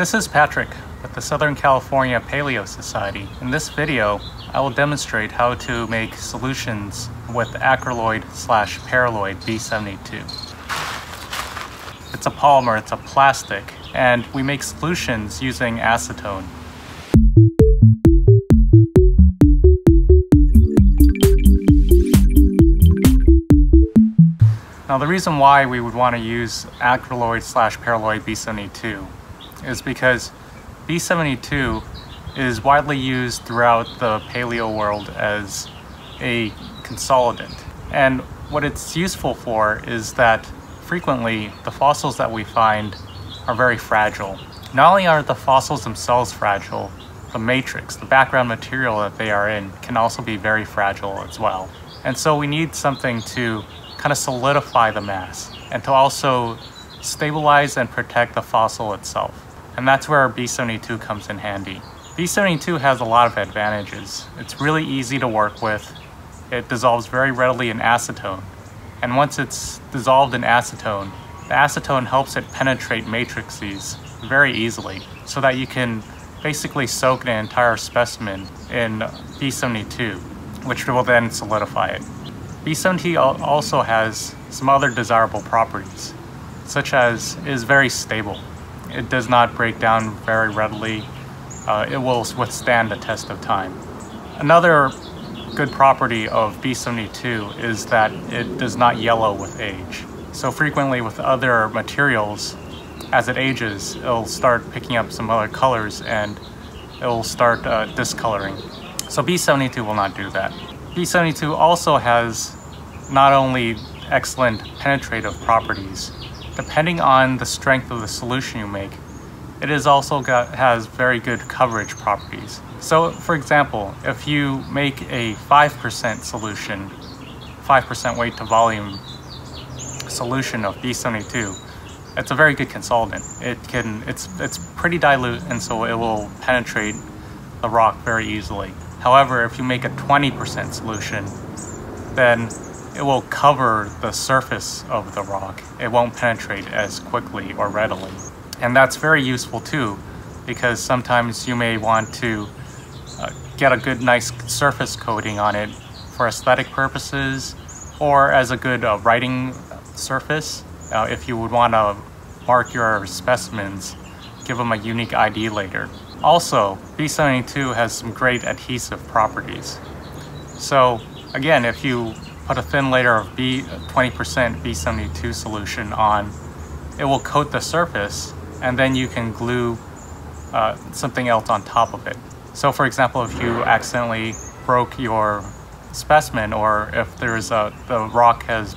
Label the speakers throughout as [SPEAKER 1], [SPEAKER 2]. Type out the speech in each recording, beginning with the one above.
[SPEAKER 1] This is Patrick with the Southern California Paleo Society. In this video, I will demonstrate how to make solutions with acryloid slash paraloid B72. It's a polymer, it's a plastic, and we make solutions using acetone. Now the reason why we would want to use acryloid slash paraloid B72 is because B72 is widely used throughout the paleo world as a consolidant. And what it's useful for is that frequently the fossils that we find are very fragile. Not only are the fossils themselves fragile, the matrix, the background material that they are in, can also be very fragile as well. And so we need something to kind of solidify the mass and to also stabilize and protect the fossil itself. And that's where B72 comes in handy. B72 has a lot of advantages. It's really easy to work with. It dissolves very readily in acetone. And once it's dissolved in acetone, the acetone helps it penetrate matrices very easily so that you can basically soak the entire specimen in B72, which will then solidify it. B70 also has some other desirable properties, such as is very stable. It does not break down very readily. Uh, it will withstand the test of time. Another good property of B72 is that it does not yellow with age. So frequently with other materials, as it ages, it'll start picking up some other colors and it'll start uh, discoloring. So B72 will not do that. B72 also has not only excellent penetrative properties, depending on the strength of the solution you make, it is also got, has very good coverage properties. So for example, if you make a 5% solution, 5% weight to volume solution of B72, it's a very good consolidant. It can, it's, it's pretty dilute and so it will penetrate the rock very easily. However, if you make a 20% solution, then it will cover the surface of the rock. It won't penetrate as quickly or readily. And that's very useful too, because sometimes you may want to uh, get a good nice surface coating on it for aesthetic purposes or as a good uh, writing surface. Uh, if you would want to mark your specimens, give them a unique ID later. Also, B72 has some great adhesive properties. So again, if you put a thin layer of B 20% B72 solution on, it will coat the surface and then you can glue uh, something else on top of it. So for example, if you accidentally broke your specimen or if there's a, the rock has,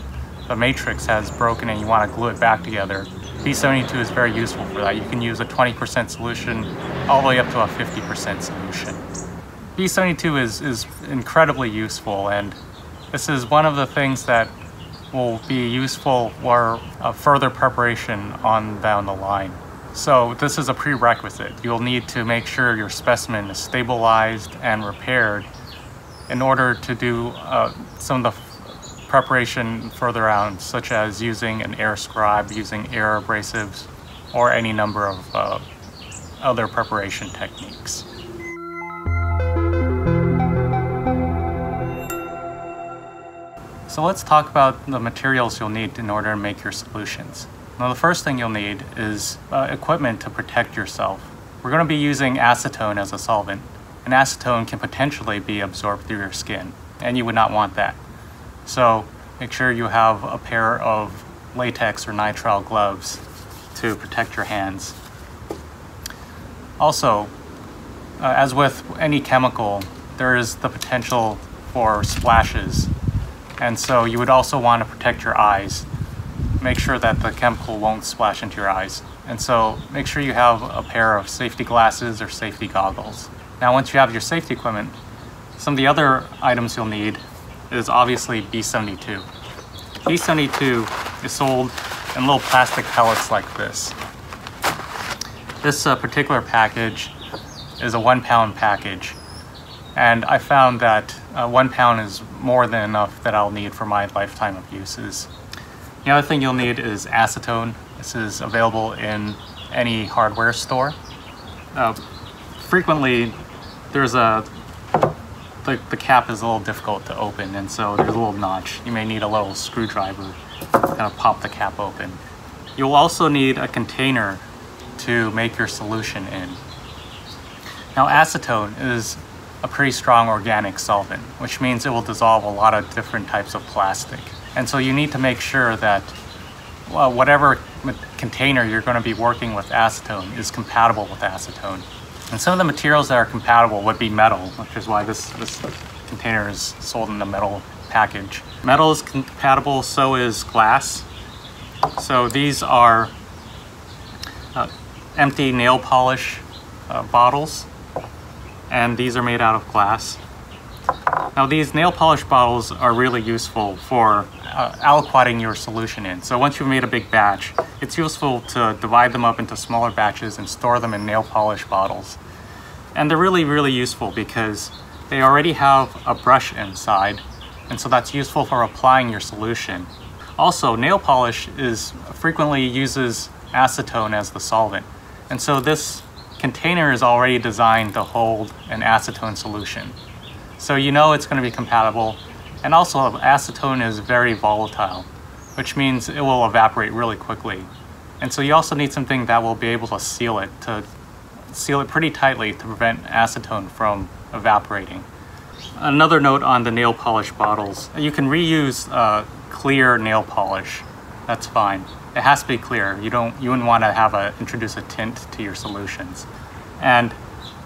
[SPEAKER 1] the matrix has broken and you want to glue it back together, B72 is very useful for that. You can use a 20% solution all the way up to a 50% solution. B72 is, is incredibly useful and this is one of the things that will be useful for further preparation on down the line. So this is a prerequisite. You'll need to make sure your specimen is stabilized and repaired in order to do uh, some of the preparation further out, such as using an air scribe, using air abrasives, or any number of uh, other preparation techniques. So let's talk about the materials you'll need in order to make your solutions. Now the first thing you'll need is uh, equipment to protect yourself. We're going to be using acetone as a solvent, and acetone can potentially be absorbed through your skin, and you would not want that. So make sure you have a pair of latex or nitrile gloves to protect your hands. Also, uh, as with any chemical, there is the potential for splashes and so you would also want to protect your eyes. Make sure that the chemical won't splash into your eyes. And so make sure you have a pair of safety glasses or safety goggles. Now once you have your safety equipment, some of the other items you'll need is obviously B72. B72 is sold in little plastic pellets like this. This uh, particular package is a one pound package and I found that uh, one pound is more than enough that I'll need for my lifetime of uses. The other thing you'll need is acetone. This is available in any hardware store. uh, frequently there's a the, the cap is a little difficult to open and so there's a little notch. You may need a little screwdriver to kind of pop the cap open. You'll also need a container to make your solution in. Now acetone is a pretty strong organic solvent, which means it will dissolve a lot of different types of plastic. And so you need to make sure that well, whatever container you're going to be working with acetone is compatible with acetone. And some of the materials that are compatible would be metal, which is why this, this container is sold in the metal package. Metal is compatible, so is glass. So these are uh, empty nail polish uh, bottles, and these are made out of glass. Now these nail polish bottles are really useful for uh, aliquoting your solution in. So once you've made a big batch, it's useful to divide them up into smaller batches and store them in nail polish bottles. And they're really, really useful because they already have a brush inside, and so that's useful for applying your solution. Also, nail polish is frequently uses acetone as the solvent. And so this container is already designed to hold an acetone solution. So you know it's going to be compatible and also acetone is very volatile, which means it will evaporate really quickly. And so you also need something that will be able to seal it, to seal it pretty tightly to prevent acetone from evaporating. Another note on the nail polish bottles, you can reuse uh, clear nail polish, that's fine. It has to be clear. You don't you wouldn't want to have a introduce a tint to your solutions. And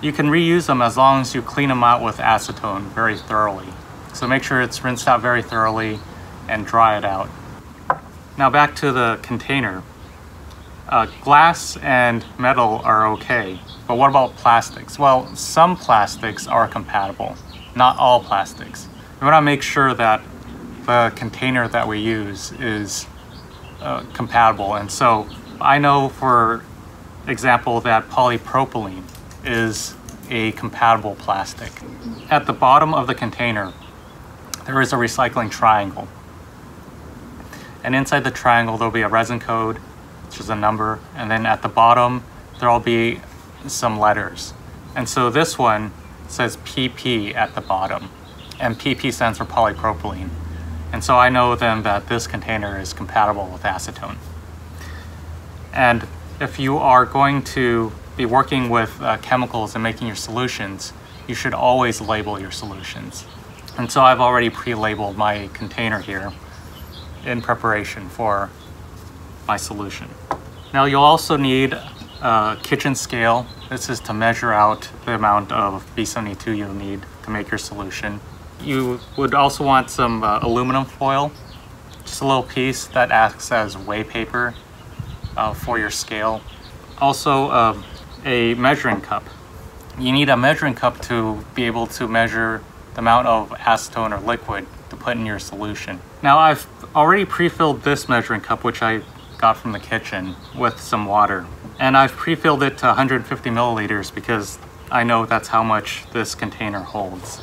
[SPEAKER 1] you can reuse them as long as you clean them out with acetone very thoroughly. So make sure it's rinsed out very thoroughly and dry it out. Now back to the container. Uh, glass and metal are okay, but what about plastics? Well, some plastics are compatible, not all plastics. We want to make sure that the container that we use is uh, compatible. And so I know, for example, that polypropylene is a compatible plastic. At the bottom of the container, there is a recycling triangle. And inside the triangle, there'll be a resin code, which is a number. And then at the bottom, there'll be some letters. And so this one says PP at the bottom. And PP stands for polypropylene. And so I know then that this container is compatible with acetone. And if you are going to be working with uh, chemicals and making your solutions, you should always label your solutions. And so I've already pre-labeled my container here in preparation for my solution. Now you'll also need a kitchen scale. This is to measure out the amount of B72 you'll need to make your solution. You would also want some uh, aluminum foil, just a little piece that acts as weigh paper uh, for your scale. Also uh, a measuring cup. You need a measuring cup to be able to measure the amount of acetone or liquid to put in your solution. Now I've already pre-filled this measuring cup, which I got from the kitchen, with some water. And I've pre-filled it to 150 milliliters because I know that's how much this container holds.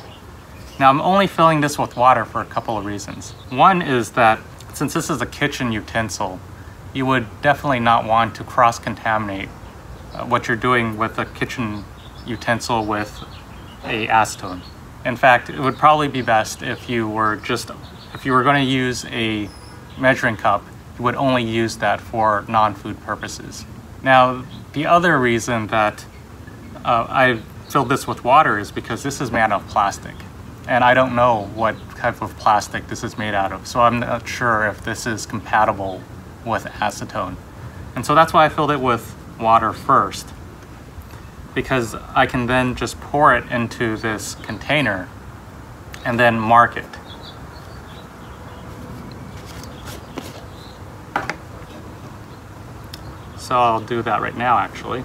[SPEAKER 1] Now I'm only filling this with water for a couple of reasons. One is that since this is a kitchen utensil, you would definitely not want to cross-contaminate uh, what you're doing with a kitchen utensil with a acetone. In fact, it would probably be best if you were just, if you were going to use a measuring cup, you would only use that for non-food purposes. Now, the other reason that uh, I filled this with water is because this is made out of plastic. And I don't know what type of plastic this is made out of, so I'm not sure if this is compatible with acetone. And so that's why I filled it with water first because I can then just pour it into this container and then mark it. So I'll do that right now actually.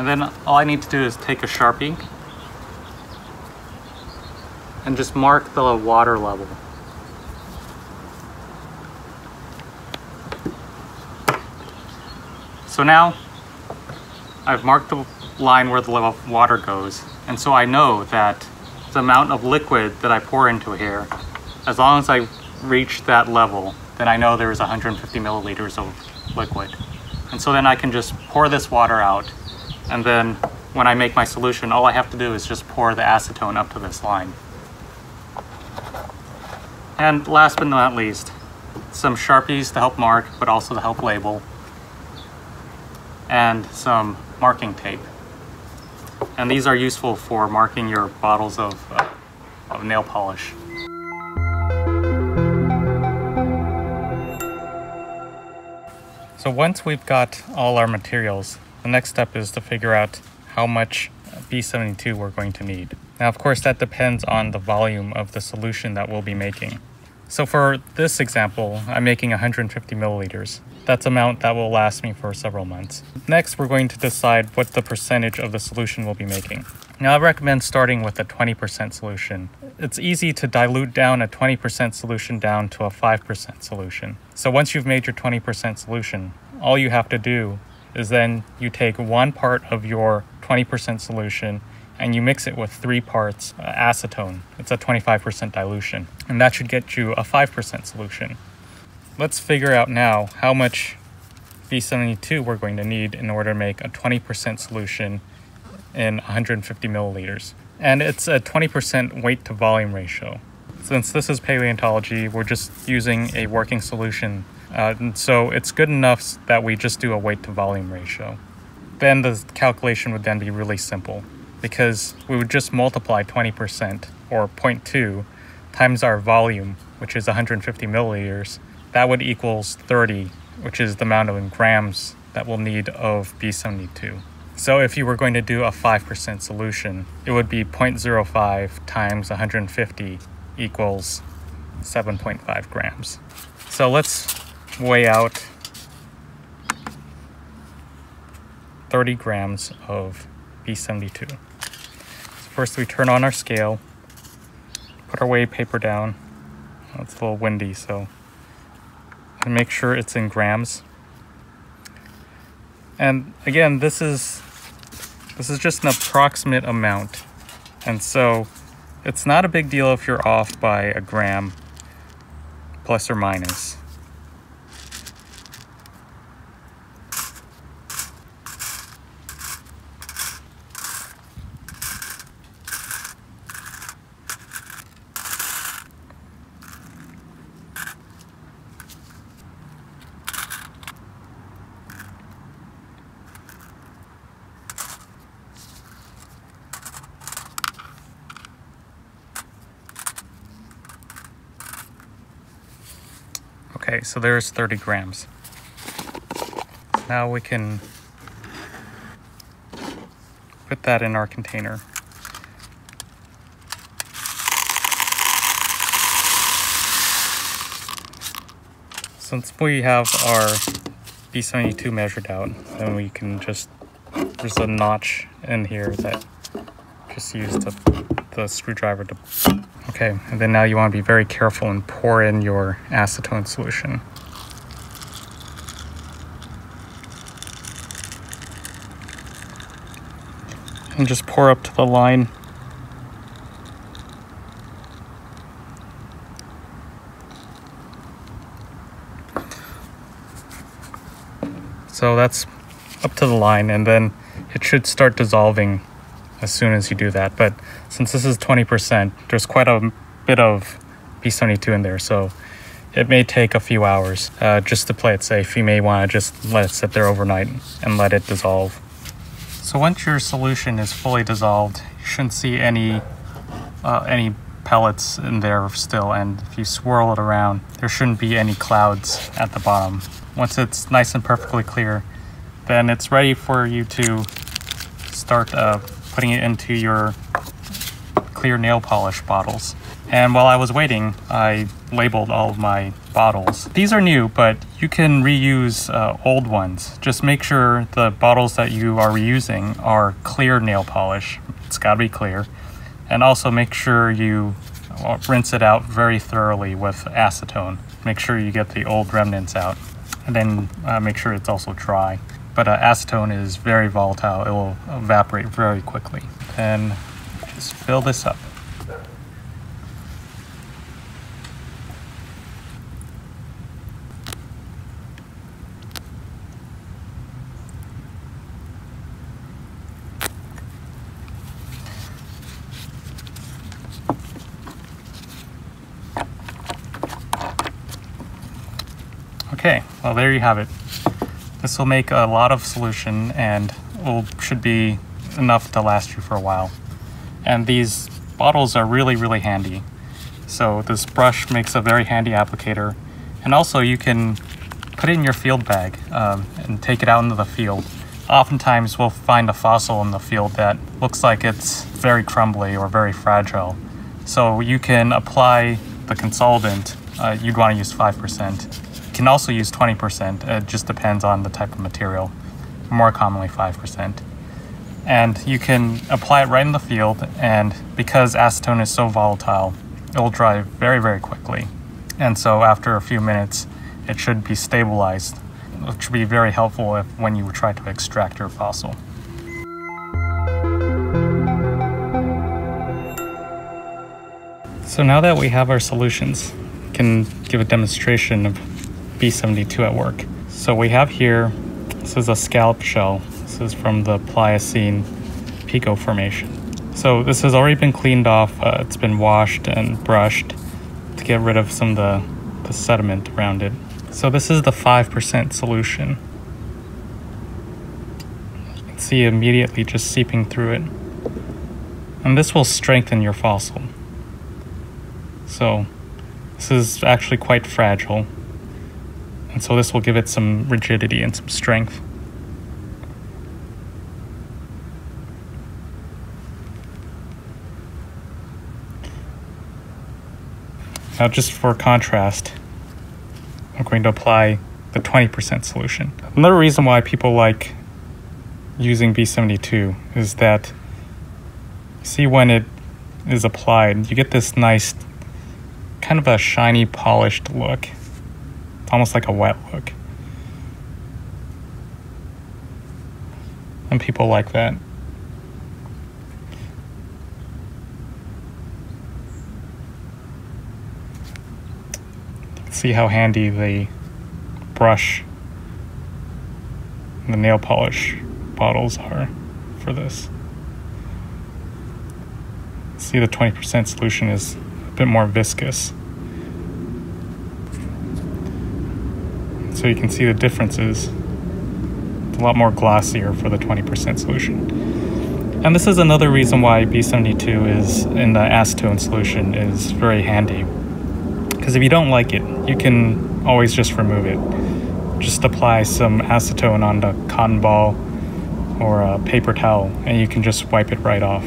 [SPEAKER 1] And then all I need to do is take a Sharpie and just mark the water level. So now I've marked the line where the level of water goes. And so I know that the amount of liquid that I pour into here as long as I reach that level, then I know there is 150 milliliters of liquid. And so then I can just pour this water out. And then when I make my solution, all I have to do is just pour the acetone up to this line. And last but not least, some Sharpies to help mark, but also to help label. And some marking tape. And these are useful for marking your bottles of, uh, of nail polish. So once we've got all our materials, the next step is to figure out how much B72 we're going to need. Now, of course, that depends on the volume of the solution that we'll be making. So for this example, I'm making 150 milliliters. That's amount that will last me for several months. Next, we're going to decide what the percentage of the solution we'll be making. Now, I recommend starting with a 20% solution. It's easy to dilute down a 20% solution down to a 5% solution. So once you've made your 20% solution, all you have to do is then you take one part of your 20% solution and you mix it with three parts uh, acetone. It's a 25% dilution, and that should get you a 5% solution. Let's figure out now how much B72 we're going to need in order to make a 20% solution in 150 milliliters. And it's a 20% weight to volume ratio. Since this is paleontology, we're just using a working solution. Uh, so it's good enough that we just do a weight to volume ratio. Then the calculation would then be really simple because we would just multiply 20% or 0.2 times our volume, which is 150 milliliters. That would equals 30, which is the amount of grams that we'll need of B72. So if you were going to do a 5% solution, it would be 0.05 times 150 equals 7.5 grams. So let's weigh out 30 grams of B72. So First we turn on our scale, put our weigh paper down. it's a little windy, so make sure it's in grams. And again, this is this is just an approximate amount. And so it's not a big deal if you're off by a gram plus or minus. Okay, so there's 30 grams. Now we can put that in our container. Since we have our B72 measured out, then we can just, there's a notch in here that just use the, the screwdriver to Okay, and then now you want to be very careful and pour in your acetone solution. And just pour up to the line. So that's up to the line and then it should start dissolving as soon as you do that. But since this is 20%, there's quite a bit of B72 in there, so it may take a few hours uh, just to play it safe. You may want to just let it sit there overnight and let it dissolve. So once your solution is fully dissolved, you shouldn't see any uh, any pellets in there still, and if you swirl it around, there shouldn't be any clouds at the bottom. Once it's nice and perfectly clear, then it's ready for you to start uh, putting it into your clear nail polish bottles. And while I was waiting, I labeled all of my bottles. These are new, but you can reuse uh, old ones. Just make sure the bottles that you are reusing are clear nail polish. It's gotta be clear. And also make sure you uh, rinse it out very thoroughly with acetone. Make sure you get the old remnants out. And then uh, make sure it's also dry but uh, acetone is very volatile. It will evaporate very quickly. And just fill this up. Okay, well there you have it. This will make a lot of solution and will should be enough to last you for a while. And these bottles are really, really handy. So this brush makes a very handy applicator. And also you can put it in your field bag um, and take it out into the field. Oftentimes we'll find a fossil in the field that looks like it's very crumbly or very fragile. So you can apply the consolidant, uh, you'd want to use 5%. Can also use 20%, it just depends on the type of material, more commonly 5% and you can apply it right in the field and because acetone is so volatile it will dry very very quickly. And so after a few minutes it should be stabilized, which would be very helpful if, when you try to extract your fossil. So now that we have our solutions, can give a demonstration of B72 at work. So we have here, this is a scallop shell. This is from the Pliocene Pico Formation. So this has already been cleaned off. Uh, it's been washed and brushed to get rid of some of the, the sediment around it. So this is the 5% solution. You can see immediately just seeping through it. And this will strengthen your fossil. So this is actually quite fragile. And so this will give it some rigidity and some strength. Now just for contrast, I'm going to apply the 20% solution. Another reason why people like using B72 is that see when it is applied, you get this nice kind of a shiny polished look. Almost like a wet look. And people like that. see how handy the brush and the nail polish bottles are for this. See the 20% solution is a bit more viscous. So you can see the differences. It's a lot more glossier for the 20% solution. And this is another reason why B72 is in the acetone solution is very handy because if you don't like it, you can always just remove it. Just apply some acetone on the cotton ball or a paper towel and you can just wipe it right off.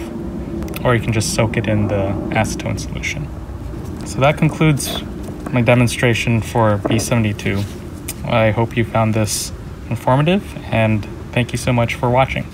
[SPEAKER 1] Or you can just soak it in the acetone solution. So that concludes my demonstration for B72. I hope you found this informative and thank you so much for watching.